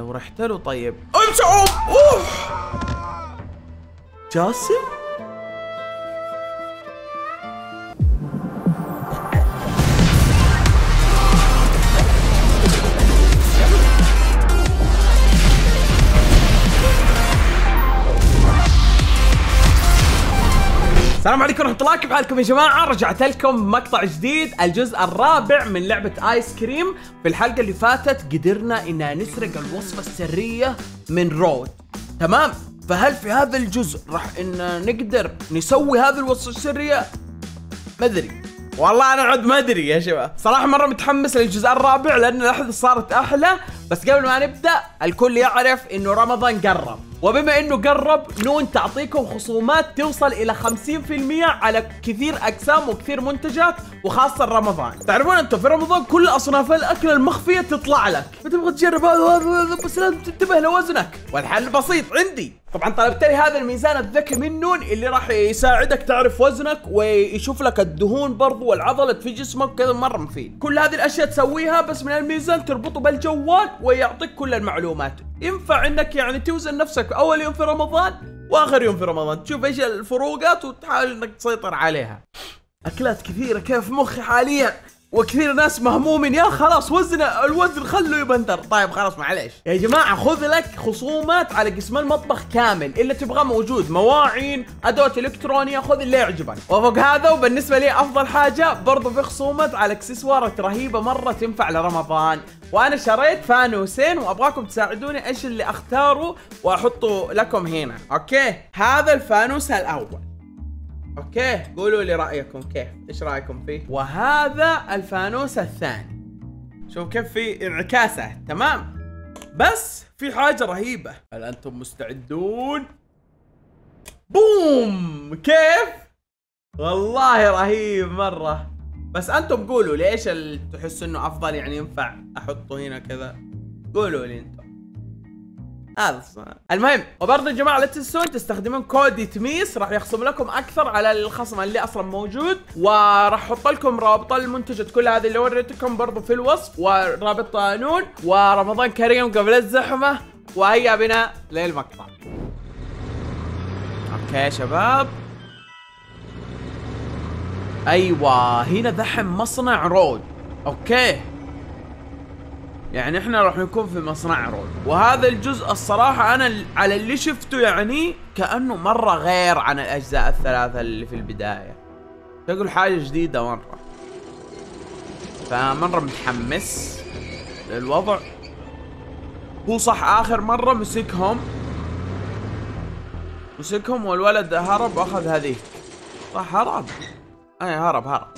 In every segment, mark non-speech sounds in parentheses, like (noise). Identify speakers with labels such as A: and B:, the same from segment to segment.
A: لو رحت له طيب امشي. اوف جاسم السلام عليكم ورحمة الله كيف حالكم يا جماعة؟ رجعت لكم مقطع جديد الجزء الرابع من لعبة آيس كريم، في الحلقة اللي فاتت قدرنا إننا نسرق الوصفة السرية من رود، تمام؟ فهل في هذا الجزء راح ان نقدر نسوي هذه الوصفة السرية؟ ما أدري والله أنا عد ما أدري يا شباب صراحة مرة متحمس للجزء الرابع لأن الأحداث صارت أحلى بس قبل ما نبدأ الكل يعرف إنه رمضان قرب وبما إنه قرب نون تعطيكم خصومات توصل إلى 50% على كثير اقسام وكثير منتجات وخاصة رمضان. تعرفون أنتم في رمضان كل أصناف الأكل المخفية تطلع لك. فتبغى تجرب هذا بس لازم تنتبه لوزنك. والحل بسيط عندي. طبعا طلبت لي هذا الميزان الذكي من نون اللي راح يساعدك تعرف وزنك ويشوف لك الدهون برضو والعضلة في جسمك كذا مرة مفيد. كل هذه الأشياء تسويها بس من الميزان تربطه بالجوال ويعطيك كل المعلومات. ينفع إنك يعني توزن نفسك أول يوم في رمضان وآخر يوم في رمضان. تشوف إيش الفروقات وتحاول إنك تسيطر عليها. أكلات كثيرة كيف مخي حاليا؟ وكثير ناس مهمومين. يا خلاص وزن الوزن خلوا يبندر. طيب خلاص معليش. يا جماعة خذ لك خصومات على قسم المطبخ كامل. اللي تبغاه موجود مواعين أدوات إلكترونية خذ اللي يعجبك. وفوق هذا وبالنسبة لي أفضل حاجة برضو في خصومات على إكسسوارات رهيبة مرة تنفع لرمضان. وأنا شريت فانوسين وأبغاكم تساعدوني إيش اللي أختاره وأحطه لكم هنا. أوكي؟ هذا الفانوس الأول. okay قولوا لي رأيكم كيف؟ إيش رأيكم فيه؟ وهذا الفانوس الثاني. شوف كيف في انعكاسه تمام؟ بس في حاجة رهيبة. هل أنتم مستعدون؟ بوم! كيف؟ والله رهيب مرة. بس أنتم قولوا لي إيش اللي تحسوا إنه أفضل يعني ينفع أحطه هنا كذا؟ قولوا لي أنتم. هذا. الصراحة. المهم وبرضه يا جماعة لا تنسون تستخدمون كود تميس راح يخصم لكم أكثر على الخصم اللي أصلا موجود. وراح أحط لكم رابط المنتجات كل هذه اللي وريتكم برضه في الوصف ورابط قانون ورمضان كريم قبل الزحمة. وهيا بنا للمقطع. okay يا شباب. أيوه هنا ذحم مصنع رود. okay. يعني إحنا راح نكون في مصنع رود. وهذا الجزء الصراحة أنا على اللي شفته يعني كأنه مرة غير عن الأجزاء الثلاثة اللي في البداية. تقول حاجة جديدة مرة. فمرة متحمس للوضع. هو صح آخر مرة مسكهم. مسكهم والولد هرب وأخذ هذيك. صح هرب. أي هرب هرب.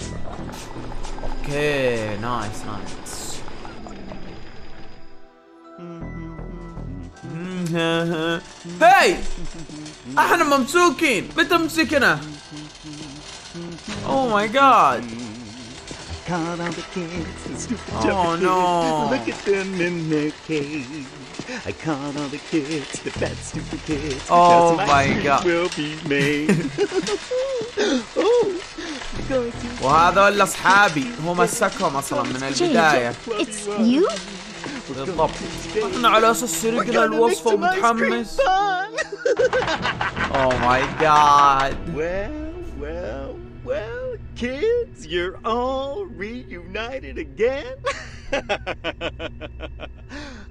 A: okay nice nice. هاي إحنا ممسوكين متى مسكنا
B: oh my god
A: Oh, no.
B: Look at them in their cage. I caught all the kids, the bad stupid kids.
A: Oh my God.
B: will be made. oh,
A: وهذول اصحابي هو مسكهم أصلا من البدايه
C: It's you?
A: بالضبط احنا على اساس سرقنا الوصفه ومتحمس اوه ماي جاد
B: Well, well, well, kids, you're all reunited again. (laughs)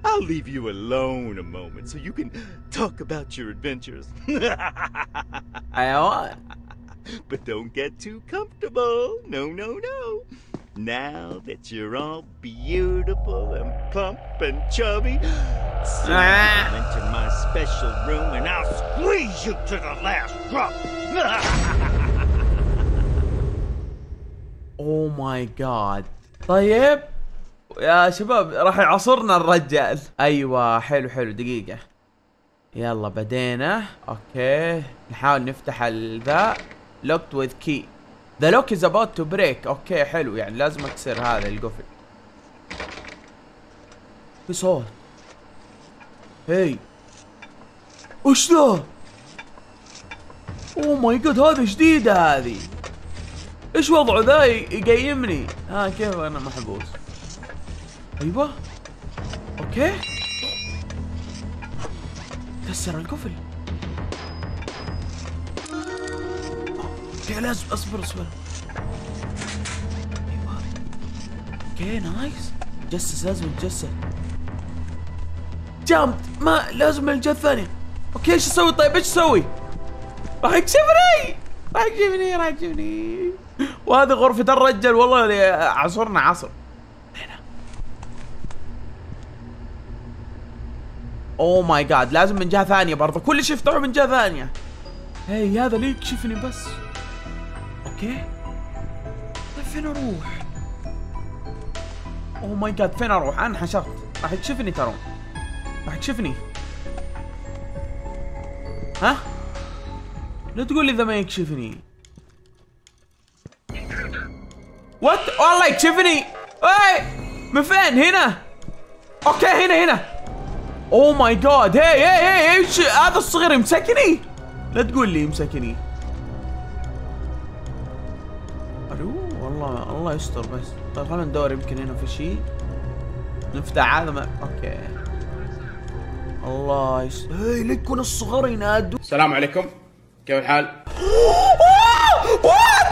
B: I'll leave you alone a moment so you can talk about your adventures. (laughs)
A: ايوه
B: but don't get too comfortable. No, no, no. Now that you're all beautiful and plump and chubby, slide on into my special room and I'll squeeze you to the last drop.
A: oh my god طيب يا شباب راح يعصرنا الرجال أيوه حلو حلو دقيقة يلا بدينا okay نحاول نفتح ذا locked with key the lock is about to break. okay حلو. يعني لازم اكسر هذا القفل. في صوت. هي. وش ذا oh my god هذه جديدة هذه. إيش وضعه ذا؟ يقيمني. ها كيف أنا محبوس؟ أيوه. okay. كسر القفل. okay لازم اصبر اصبر okay nice. جسس لازم نتجسس جامد. ما لازم الجهة الثانية. okay إيش أسوي؟ طيب إيش أسوي؟ راح يكشفني راح يكشفني راح يكشفني وهذه غرفة الرجال والله اللي عصرنا عصر. هنا. oh my god لازم من جهة ثانية برضه كل شيء يفتحوا من جهة ثانية. هي هذا ليه يكشفني بس. okay طيب فين أروح؟ oh my god فين أروح؟ أنا انحشرت راح يكشفني ترى راح يكشفني ها؟ لا تقول لي اذا ما يكشفني what والله يكشفني اي من فين هنا okay هنا هنا oh my god hey hey hey هذا الصغير يمسكني لا تقول لي يمسكني الله يستر بس. طيب خلينا ندور يمكن هنا في شيء نفتح هذا ما okay. الله يستر. hey ليه يكون الصغار ينادوا.
C: السلام عليكم. كيف الحال؟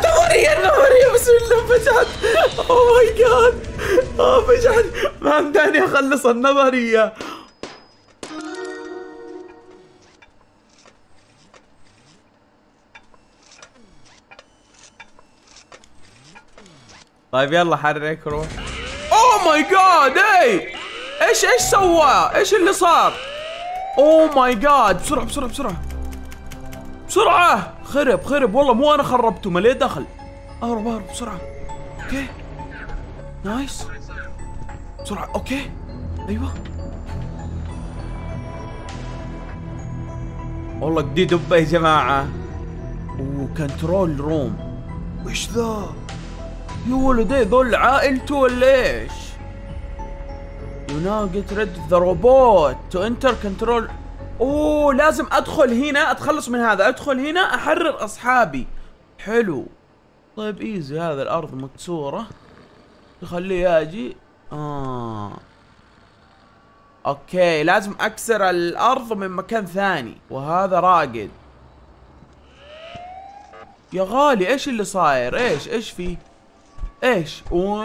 A: نظرية نظرية بسم الله فجعت oh my god آه فجعت ما مداني أخلص النظرية. طيب يلا حرك روح. oh my god اي إيش إيش سوى؟ إيش اللي صار؟ oh my god بسرعة بسرعة بسرعة. بسرعة! خرب خرب. والله مو أنا خربته ما ليه دخل؟ أهرب أهرب بسرعة. okay. nice. بسرعة okay. أيوه. والله جديد دبه يا جماعة. و control room. وش ذا؟ يا ولدي ذول عائلته ولا إيش؟ Now get rid of the robot to enter control. اوه لازم أدخل هنا. أتخلص من هذا. أدخل هنا. أحرر أصحابي. حلو. طيب easy هذا الأرض مكسورة. تخليه يجي. آه. okay. لازم أكسر الأرض من مكان ثاني. وهذا راقد. يا غالي إيش اللي صاير؟ إيش؟ إيش في؟ إيش؟ و...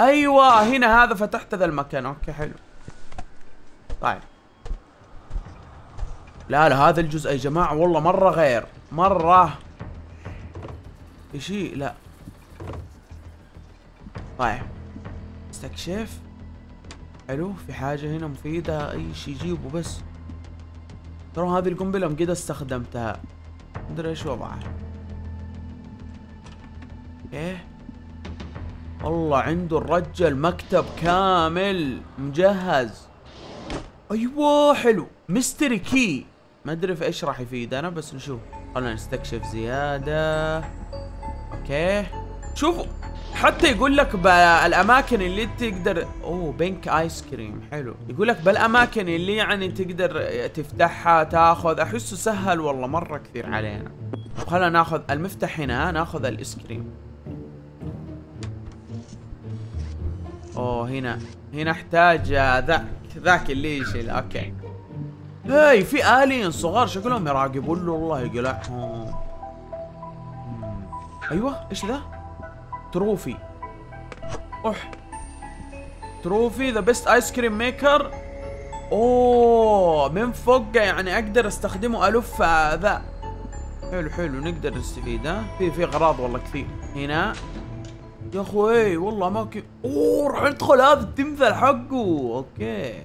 A: أيوه هنا هذا فتحت ذا المكان. okay حلو. طيب. لا لا هذا الجزء يا جماعة والله مرة غير. مرة. شيء لا. طيب. استكشف. حلو في حاجة هنا مفيدة أي شيء جيبه بس. ترى هذه القنبلة قد استخدمتها. مدري إيش وضعها. إيه؟ والله عنده الرجل مكتب كامل مجهز. أيوه حلو. mystery key. ما أدري في إيش راح يفيدنا بس نشوف. خلينا نستكشف زيادة. okay. شوفوا حتى يقول لك بالأماكن اللي تقدر أوه pink ice cream. حلو. يقول لك بالأماكن اللي يعني تقدر تفتحها تاخذ. أحسه سهل والله مرة كثير علينا. خلينا ناخذ المفتاح هنا ناخذ ال ice cream. أوه هنا هنا أحتاج ذاك ذاك اللي يشيل okay. هاي في aliens صغار شكلهم يراقبون له الله يقلعهم. أيوه إيش ذا؟ trophy. أوح. trophy the best ice cream maker أوه من فوق يعني أقدر أستخدمه ألف ذا. حلو حلو نقدر نستفيد ها؟ في في أغراض والله كثير. هنا. يا أخوي والله اماكن أوه راح ندخل هذا التمثال حقه. okay.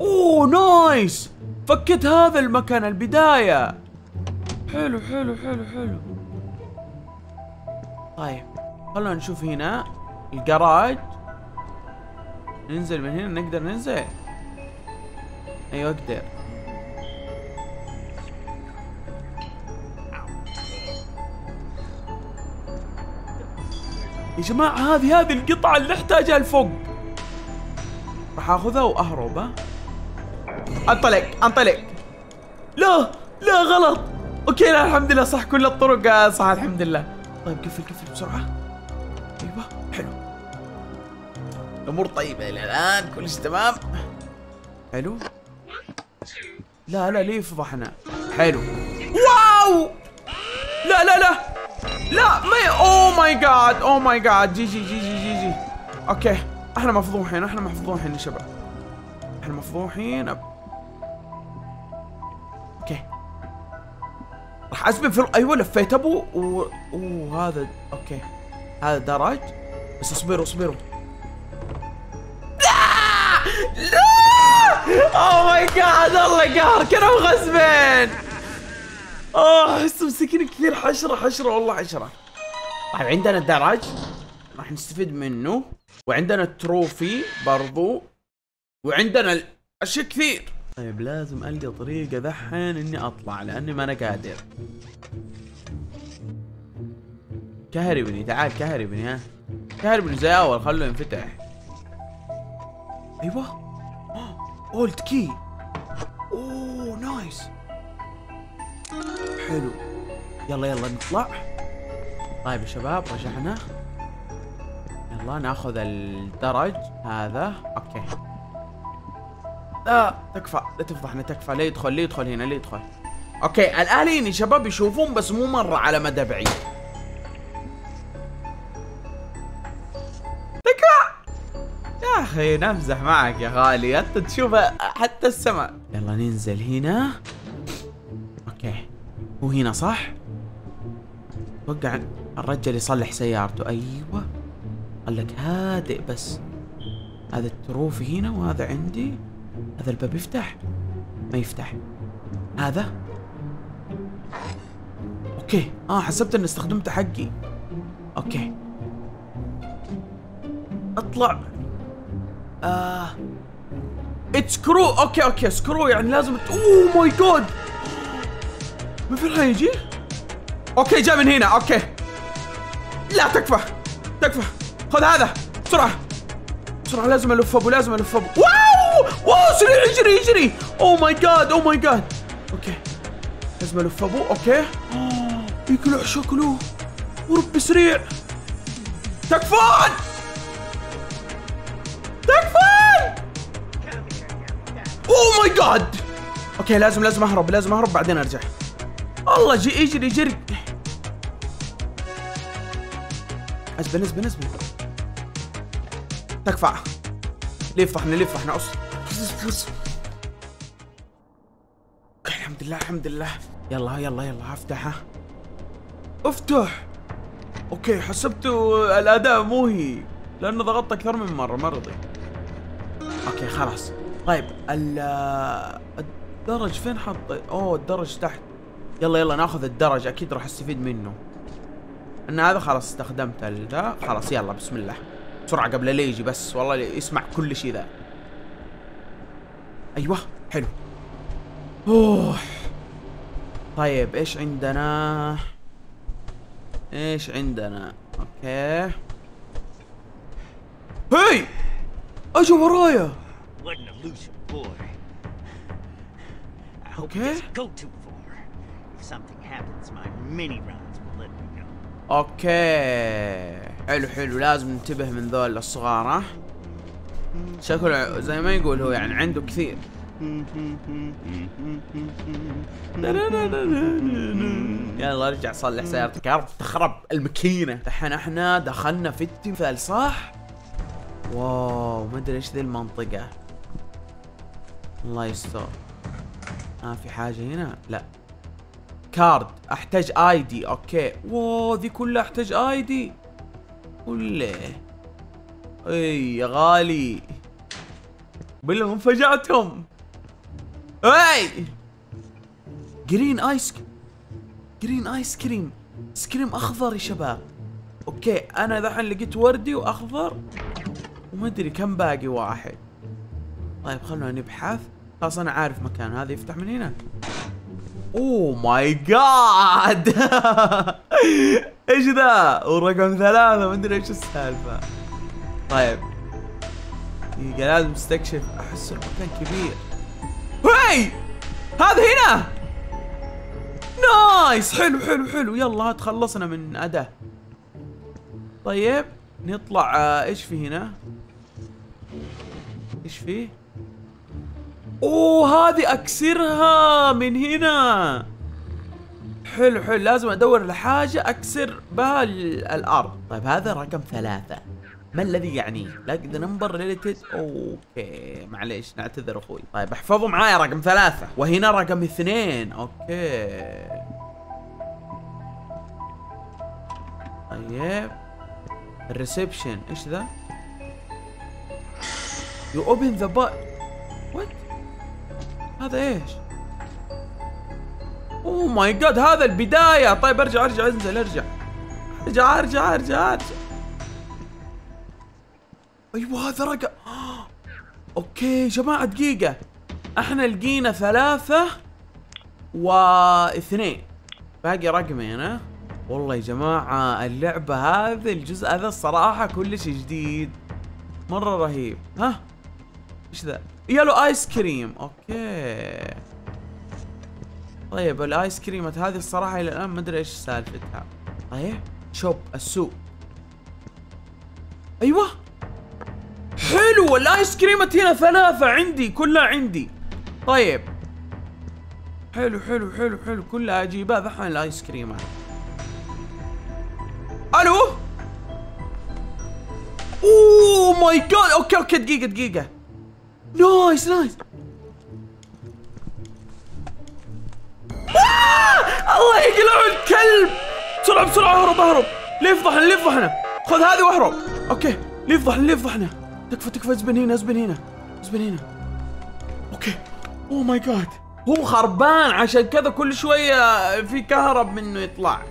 A: أوه nice. فكيت هذا المكان البداية. حلو حلو حلو حلو. طيب خلونا نشوف هنا الجراج. ننزل من هنا نقدر ننزل؟ أيوه أقدر. يا جماعة هذه هذه القطعة اللي أحتاجها لفوق راح آخذها وأهرب أنطلق أنطلق. لا لا غلط. أوكي لا الحمد لله صح كل الطرق صح الحمد لله. طيب قفل قفل بسرعة. أيوه حلو. الأمور طيبة إلى الآن كل شيء تمام. حلو. لا لا ليه فضحنا حلو. wow! لا لا لا. لا ما oh my god oh my god جي جي جي جي جي جي. okay إحنا مفضوحين إحنا مفضوحين يا شباب. إحنا مفضوحين أب... أوكي راح اسبب في أيوه لفيت أبو و... وهذا أوكي هذا درج بس اصبروا اصبروا. لا! لا! اوه ماي جاد الله قهر كانوا غصبين آه أحس مسكين كثير. حشرة حشرة والله حشرة. طيب عندنا الدرج راح نستفيد منه. وعندنا التروفي برضو. وعندنا أشياء كثير. طيب لازم ألقى طريقة دحين إني أطلع لأني ما أنا قادر. كهربني تعال كهربني ها. كهربني زي أول خلوه ينفتح. أيوه. أولد كي. أوه نايس. حلو. يلا يلا نطلع. طيب يا شباب رجعنا. يلا ناخذ الدرج هذا. okay. لا تكفى. لا تفضحنا تكفى. لا يدخل لا يدخل هنا لا يدخل. okay ال aliens يا شباب يشوفون بس مو مرة على مدى بعيد. تكفى! يا أخي نمزح معك يا غالي. أنت تشوف حتى السماء. يلا ننزل هنا. هو هنا صح؟ أتوقع الرجل يصلح سيارته. أيوه. قال لك هادئ بس. هذا ال trophy هنا وهذا عندي. هذا الباب يفتح. ما يفتح. هذا. okay. آه حسبت إني استخدمته حقي. okay. اطلع. آه. it's screw okay okay. screw يعني لازم oh my god من فين حيجي؟ okay جاء من هنا okay. لا تكفى تكفى. خذ هذا بسرعة. بسرعة لازم ألف أبو لازم ألف أبو. wow! wow سريع يجري يجري oh my god oh my god okay. لازم ألف أبو okay. يقلع شكله وربي سريع. تكفون تكفون oh my god okay لازم لازم أهرب لازم أهرب بعدين أرجع. الله جي اجري اجري ازبن ازبن ازبن تكفى. ليه يفضحنا ليه يفضحنا أصلا الحمد لله الحمد لله. يلا يلا يلا افتحها أفتح. okay حسبت الأداة مو هي لأنه ضغطت أكثر من مرة ما رضي. okay خلاص. طيب ال الدرج فين حط؟ أوه الدرج تحت. يلا يلا ناخذ الدرج. أكيد راح أستفيد منه. إن هذا خلاص استخدمت ذا خلاص يلا بسم الله. بسرعة قبل لا يجي بس. والله يسمع كل شيء ذا. أيوه حلو. أوه. طيب إيش عندنا؟ إيش عندنا؟ okay. هي اجى ورايا.
B: When something happens, my mini will let me.
A: okay. حلو حلو. لازم ننتبه من ذول الصغار ها؟ شكله زي ما يقول هو يعني عنده كثير. يلا ارجع صلح سيارتك. يا رب تخرب الماكينة. الحين إحنا دخلنا في التمثال صح؟ wow ما ادري إيش ذي المنطقة. الله يستر. ما في حاجة هنا؟ لا. card أحتاج ID okay. wow ذي كلها أحتاج ID ولا؟ إي يا غالي. بالله من فجعتهم إي! green ice green ice cream ايس كريم أخضر يا شباب. okay أنا دحين لقيت وردي وأخضر. وما أدري كم باقي واحد. طيب خلونا نبحث. خلاص أنا عارف مكان هذا. يفتح من هنا. oh my god إيش ذا؟ ورقم ثلاثة ما أدري إيش السالفة. طيب. دقيقة لازم أستكشف. أحس المكان كبير. هاي! هذا هنا! نايس! حلو حلو حلو. يلا تخلصنا من اداة طيب نطلع آه، إيش في هنا؟ إيش فيه أوه هذه أكسرها من هنا. حلو حلو لازم أدور لحاجة أكسر بها ال- الأرض. طيب هذا رقم ثلاثة. ما الذي يعنيه؟ لاقي the number related okay معليش نعتذر أخوي. طيب احفظوا معايا رقم ثلاثة. وهنا رقم اثنين. okay. طيب. ال reception إيش ذا؟ you open the but what? هذا إيش؟ oh my god هذا البداية. طيب أرجع أرجع أنزل أرجع. أرجع أرجع أرجع أرجع. أيوه هذا رقم. okay يا جماعة دقيقة. إحنا لقينا ثلاثة واثنين. باقي رقمين ها؟ والله يا جماعة اللعبة هذه الجزء هذا الصراحة كلش جديد. مرة رهيب. ها؟ إيش ذا؟ yellow ice cream okay. طيب الآيس كريمات هذه الصراحة إلى الآن ما أدري إيش سالفتها. طيب shop السوق. أيوه. حلو الآيس كريمات هنا ثلاثة عندي كلها عندي. طيب. حلو حلو حلو حلو كلها اجيبها ذحين الآيس كريمات. ألو؟ oh my god. okay okay دقيقة دقيقة. nice nice آه! الله يقلع الكلب. بسرعة بسرعة اهرب اهرب. ليه يفضحنا ليه يفضحنا خذ هذه واهرب. okay. ليه يفضحنا ليه يفضحنا تكفى تكفى. ازبن هنا ازبن هنا ازبن هنا. okay. oh my god هو خربان. عشان كذا كل شوية في كهرب منه يطلع.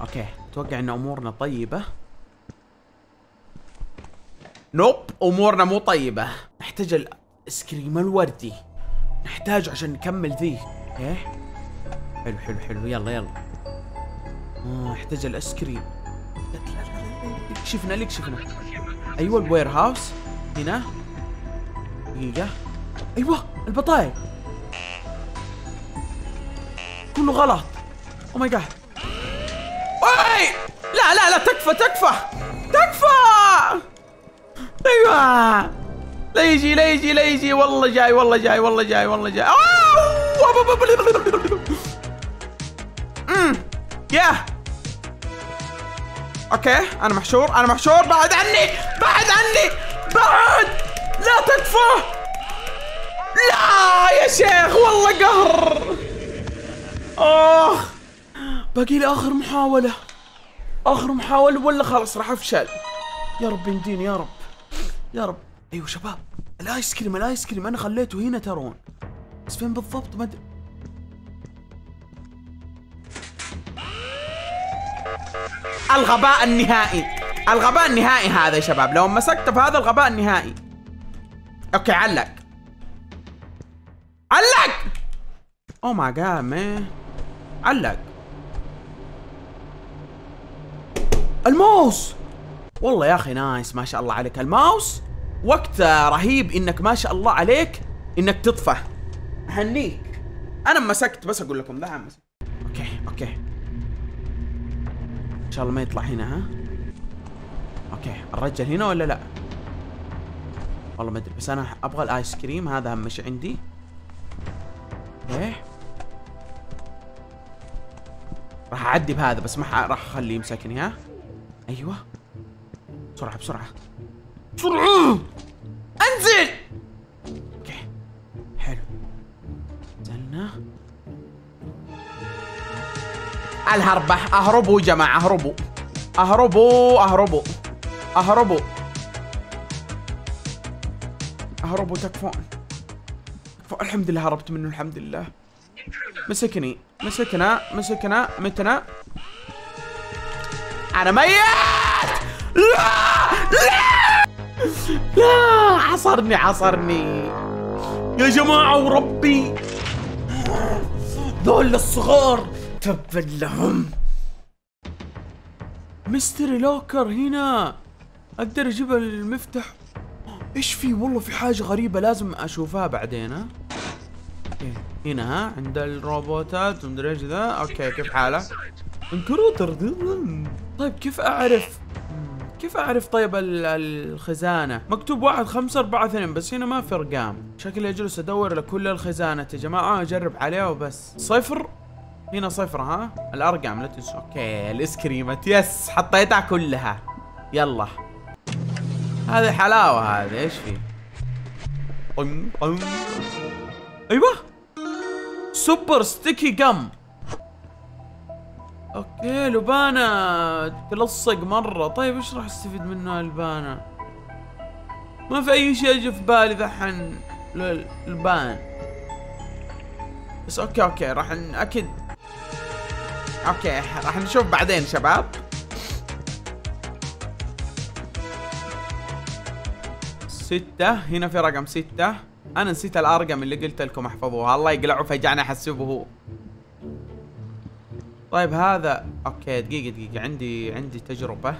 A: okay. أتوقع إن أمورنا طيبة. nope أمورنا مو طيبة. نحتاج الايسكريم الوردي. نحتاج عشان نكمل ذي okay حلو حلو حلو. يلا يلا. احتاج الايس كريم شفنا لك شفنا. أيوه ال warehouse. هنا. دقيقة. أيوه البطايق. كله غلط. oh my god لا لا لا تكفى تكفى. تكفى! أيوه. لا يجي لا يجي لا يجي. والله جاي والله جاي والله جاي والله جاي. امم يا. أوكي أنا محشور أنا محشور. بعد عني بعد عني. بعد. لا تكفى. لا يا شيخ والله قهر. آخ. باقي لي آخر محاولة. آخر محاولة ولا خلاص راح أفشل. يا رب يمديني يا رب. يا رب. أيوه شباب الايس كريم الايس كريم أنا خليته هنا ترون. بس فين بالضبط؟ ما أدري. الغباء النهائي. الغباء النهائي هذا يا شباب. لو مسكت في هذا الغباء النهائي. okay علق. علق! oh my god man علق. الماوس! والله يا أخي nice ما شاء الله عليك. الماوس! وقت رهيب إنك ما شاء الله عليك إنك تطفى. أهنيك. أنا مسكت بس أقول لكم ذا مسكت. okay okay. إن شاء الله ما يطلع هنا ها؟ okay الرجل هنا ولا لا؟ والله ما أدري بس أنا أبغى الآيس كريم هذا اهم شيء عندي. إيه؟ راح أعدي بهذا بس ما راح أخليه يمسكني ها؟ أيوه. بسرعة بسرعة. بسرعة انزل! أوكي حلو. نزلنا الهربة اهربوا يا جماعة اهربوا. اهربوا اهربوا. اهربوا. اهربوا تكفون. تكفون. الحمد لله هربت منه الحمد لله مسكني مسكنا مسكنا متنا. أنا ميت! لا! لا! لا عصرني عصرني. يا جماعة وربي ذول الصغار تبا لهم. mystery locker هنا. أقدر أجيب المفتاح؟ إيش في؟ والله في حاجة غريبة لازم أشوفها بعدين ها؟ okay. هنا ها عند الروبوتات ومدري إيش ذا. okay كيف حالك؟ انكروتر. طيب كيف أعرف؟ كيف أعرف طيب ال- الخزانة؟ مكتوب واحد خمسة أربعة اثنين بس هنا ما في أرقام. شكلي اجلس أدور لكل الخزانة. يا جماعة أجرب عليها وبس. صفر؟ هنا صفر ها؟ الأرقام لا تنسوا. okay الإسكريمات. yes حطيتها كلها. يلا. هذه حلاوة هذه إيش في؟ أيوه. super sticky gum. okay لبانة تلصق مرة. طيب إيش راح استفيد منه اللبانة ما في أي شيء يجي في بالي ذحين للبان. بس okay okay راح أكيد. okay راح نشوف بعدين شباب. ستة. هنا في رقم ستة. أنا نسيت الأرقام اللي قلت لكم احفظوها. الله يقلعه فجعني أحسبه. هو طيب هذا okay دقيقة دقيقة عندي عندي تجربة.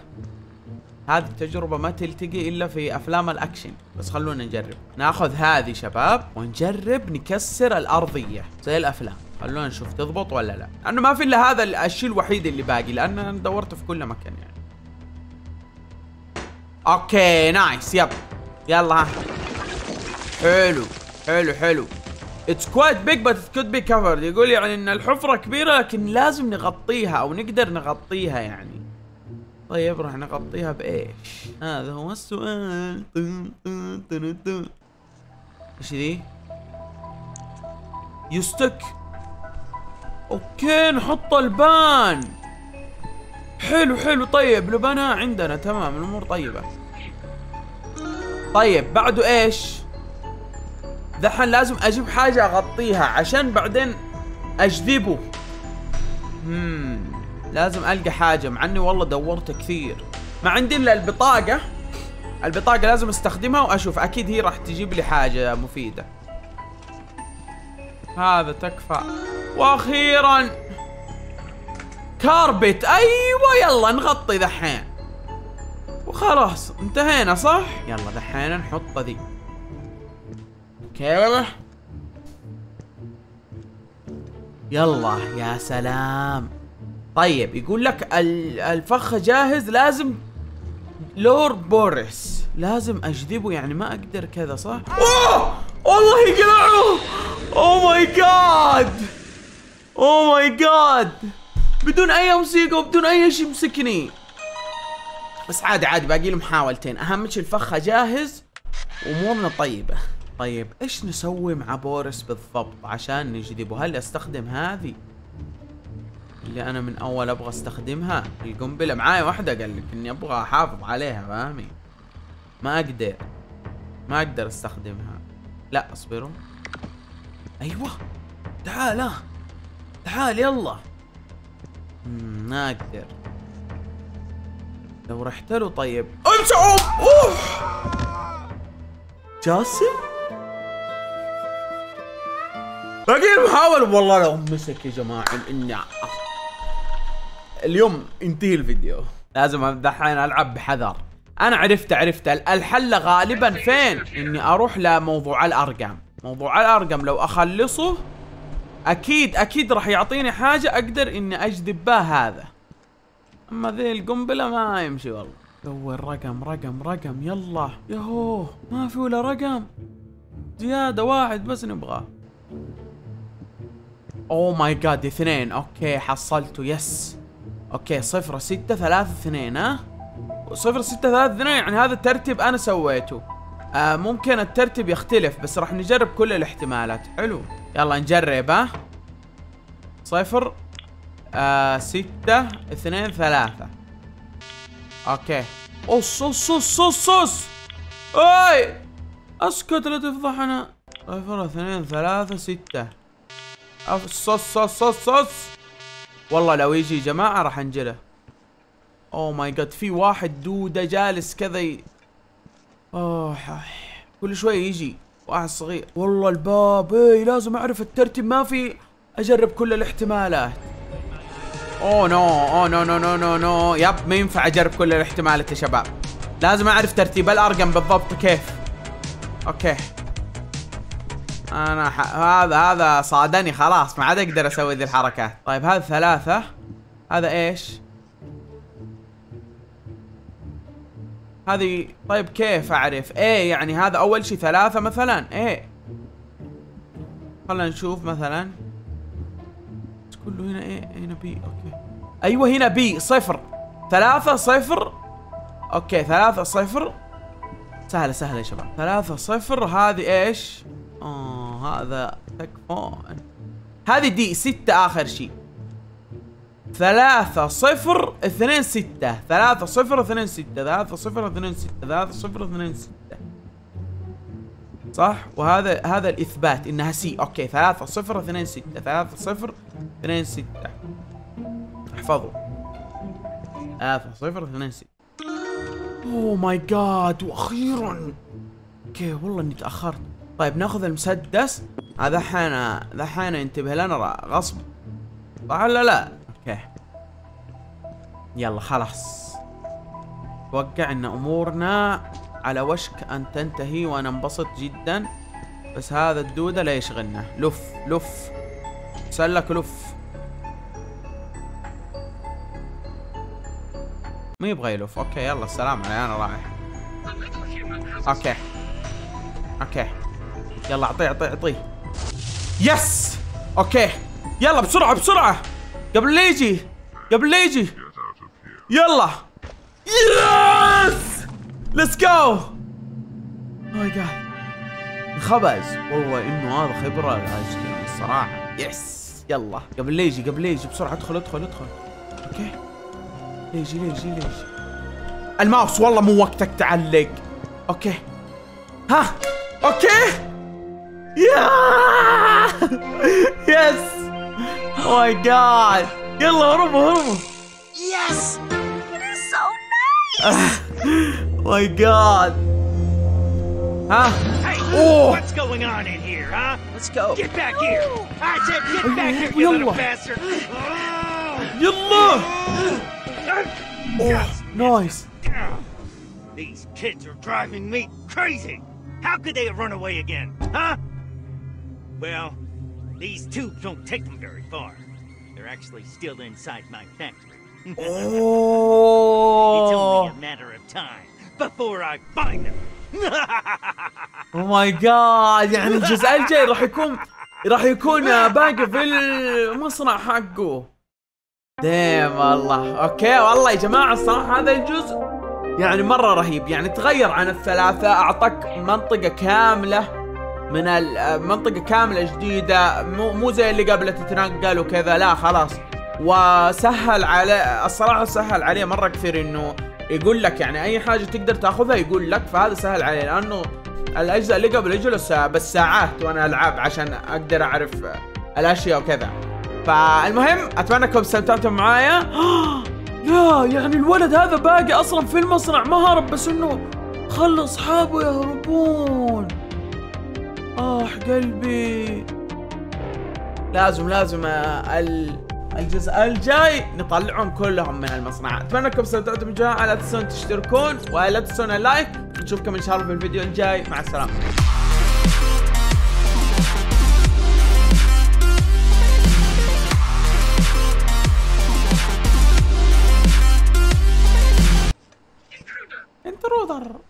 A: هذه التجربة ما تلتقي إلا في أفلام الأكشن. بس خلونا نجرب. ناخذ هذه شباب ونجرب نكسر الأرضية. زي الأفلام. خلونا نشوف تضبط ولا لا. لأنه ما في إلا هذا ال- الشيء الوحيد اللي باقي لأن أنا دورت في كل مكان يعني. okay nice. yep. يلا حلو حلو حلو. it's quite big but it could be covered يقول يعني إن الحفرة كبيرة لكن لازم نغطيها أو نقدر نغطيها يعني. طيب راح نغطيها بإيش؟ هذا هو السؤال. إيش ذي؟ يستك أوكي نحط البان. حلو حلو. طيب لبناء عندنا. تمام الأمور طيبة. طيب بعده إيش؟ دحين لازم أجيب حاجة أغطيها عشان بعدين أجذبه. امم لازم ألقى حاجة مع إني والله دورت كثير. ما عندي إلا البطاقة. البطاقة لازم أستخدمها وأشوف. أكيد هي راح تجيب لي حاجة مفيدة. هذا تكفى. وأخيرا كاربت. أيوه يلا نغطي دحين. وخلاص انتهينا صح؟ يلا دحين نحط ذي. أوكي يلا يا سلام. طيب يقول لك ال- الفخ جاهز لازم lure بوريس. لازم أجذبه يعني ما أقدر كذا صح؟ أوه! والله يقلعه oh my god oh my god بدون أي موسيقى وبدون أي شيء يمسكني. بس عادي عادي باقي له محاولتين أهم شيء الفخ جاهز امورنا طيبه طيب إيش نسوي مع بورس بالضبط عشان نجذبه هل أستخدم هذه؟ اللي أنا من أول أبغى أستخدمها القنبلة. معاي واحدة قال لك إني أبغى أحافظ عليها فاهمي؟ ما أقدر. ما أقدر أستخدمها. لا أصبروا. أيوه. تعال. تعال يلا. ما أقدر. لو رحت له طيب. امشي اوف جاسم؟ باقي المحاولة والله لو مسك يا جماعة إني اليوم ينتهي الفيديو. لازم دحين ألعب بحذر. أنا عرفت عرفت ال- الحل غالبا فين؟ إني أروح لموضوع الأرقام. موضوع الأرقام لو أخلصه أكيد أكيد راح يعطيني حاجة أقدر إني أجذب بها هذا. أما ذي القنبلة ما يمشي والله. دور رقم رقم رقم يلا. يهو ما في ولا رقم. زيادة واحد بس نبغاه. oh my god اثنين. okay حصلته. yes okay صفر ستة ثلاثة اثنين ها؟ صفر ستة ثلاثة اثنين. يعني هذا الترتيب أنا سويته. آه ممكن الترتيب يختلف بس راح نجرب كل الاحتمالات. حلو. يلا نجرب ها؟ صفر آه ستة اثنين ثلاثة. أوكي. أوس أوس أوس أوس أوس. اي أسكت لا تفضحنا. صفر اثنين ثلاثة ستة. صوص صوص صوص صوص والله لو يجي جماعة راح أنجله. اوه ماي جاد في واحد دودة جالس كذا ي... أوه كل شوي يجي واحد صغير. والله الباب اي لازم أعرف الترتيب ما في أجرب كل الاحتمالات. oh no oh no no no no no yep ما ينفع أجرب كل الاحتمالات يا شباب. لازم أعرف ترتيب الأرقام بالضبط كيف؟ okay. أنا ح... هذا هذا صادني خلاص ما عاد أقدر أسوي ذي الحركات طيب هذا ثلاثة. هذا إيش؟ هذه طيب كيف أعرف؟ إيه يعني هذا أول شيء ثلاثة مثلا. إيه. خلينا نشوف مثلا. كله هنا؟ إيه هنا B. okay. أيوه هنا B. صفر. ثلاثة صفر. okay ثلاثة صفر. سهلة سهلة يا شباب. ثلاثة صفر. هذه إيش؟ آه هذا تكفون هذه D ستة آخر شيء. ثلاثة صفر اثنين ستة. ثلاثة صفر اثنين ستة. ثلاثة صفر اثنين ستة. ثلاثة صفر اثنين ستة. صح؟ وهذا هذا الإثبات إنها C okay ثلاثة صفر اثنين ستة. ثلاثة صفر اثنين ستة. احفظوا. ثلاثة صفر اثنين ستة. oh my god وأخيرا. okay والله إني تأخرت. طيب ناخذ المسدس. هذا حين ذا حين ينتبه لنا غصب. صح ولا لا؟ okay. يلا خلاص. أتوقع إن أمورنا على وشك أن تنتهي وأنا انبسط جدا. بس هذا الدودة لا يشغلنا. لف لف. سلك لف. ما يبغى يلف. okay يلا السلام علي أنا رايح. okay. okay. يلا اعطيه اعطيه اعطيه. yes okay يلا بسرعة بسرعة. قبل لا يجي قبل لا يجي. يلا. يس ليتس جو ماي جاد انخبز والله إنه هذا خبرة الاشكال الصراحة. يس يلا. قبل لا يجي قبل لا يجي. بسرعة ادخل ادخل ادخل. أوكي ليجي ليجي ليجي الماوس والله مو وقتك تعلق. أوكي ها! أوكي Yeah! (laughs) yes! Oh my god! Get a load of them!
D: Yes! It is so nice! (sighs)
A: oh my god! Huh?
B: Hey,
A: oh.
B: what's going on in here, huh?
A: Let's go.
B: Get back here! I said get oh, back here, you little bastard! Oh. (gasps)
A: You look! Oh, oh nice.
B: These kids are driving me crazy! How could they have run away again, huh? Well, these tubes don't take them very far. They're actually still inside my factory. (laughs) It's only a matter of time before I find them.
A: أو ماي جاد يعني (laughs) الجزء الجاي راح يكون راح يكون باقي في المصنع حقه damn والله okay والله يا جماعة الصراحة هذا الجزء يعني مرة رهيب يعني تغير عن الثلاثة أعطاك منطقة كاملة من منطقة كاملة جديدة مو مو زي اللي قبله تتنقل وكذا لا خلاص. وسهل عليه الصراحة سهل عليه مرة كثير إنه يقول لك يعني أي حاجة تقدر تاخذها يقول لك فهذا سهل عليه لأنه الأجزاء اللي قبل يجلس بالساعات وأنا ألعب عشان أقدر أعرف الأشياء وكذا. فالمهم أتمنى أنكم استمتعتم معايا. (gasps) لا يعني الولد هذا باقي أصلا في المصنع ما هرب بس إنه خلى اصحابه يهربون آه قلبي. لازم لازم آه، الجزء الجاي نطلعهم كلهم من المصنع. أتمنى انكم استمتعتوا بالمجال لا تنسون تشتركون ولا تنسون اللايك. نشوفكم إن شاء الله في الفيديو الجاي. مع السلامة. انترودر